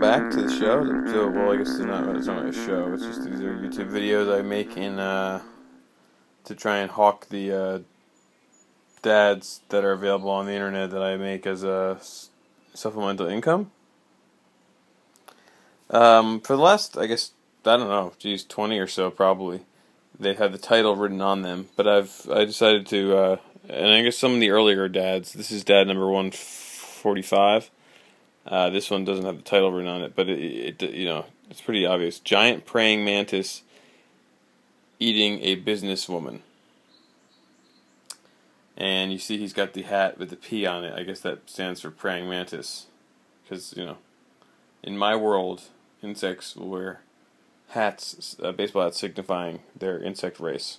back to the show. So, well, I guess it's not, it's not really a show. It's just these are YouTube videos I make in uh, to try and hawk the uh, dads that are available on the internet that I make as a supplemental income. Um, for the last, I guess, I don't know, geez, twenty or so probably. They have the title written on them, but I've I decided to, uh, and I guess some of the earlier dads. This is dad number one forty five. Uh, this one doesn't have the title written on it, but it, it, you know it's pretty obvious. Giant praying mantis eating a businesswoman, and you see he's got the hat with the P on it. I guess that stands for praying mantis, because you know, in my world, insects will wear hats, uh, baseball hats signifying their insect race.